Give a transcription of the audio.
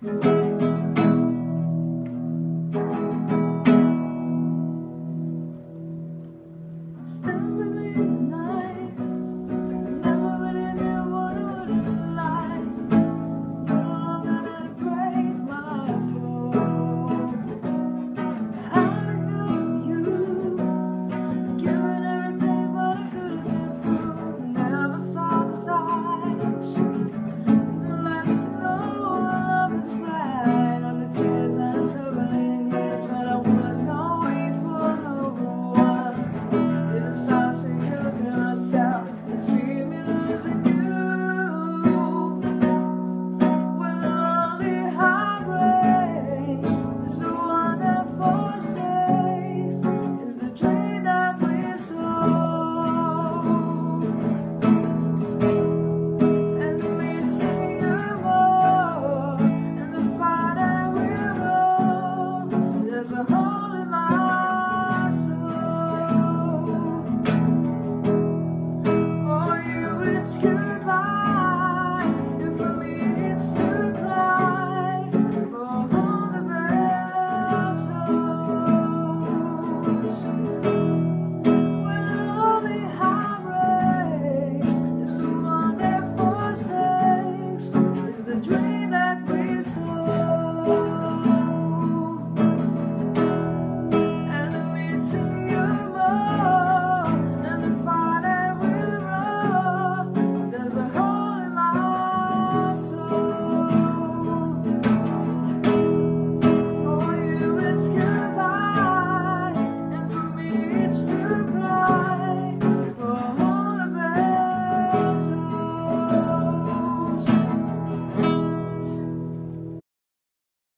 Stop.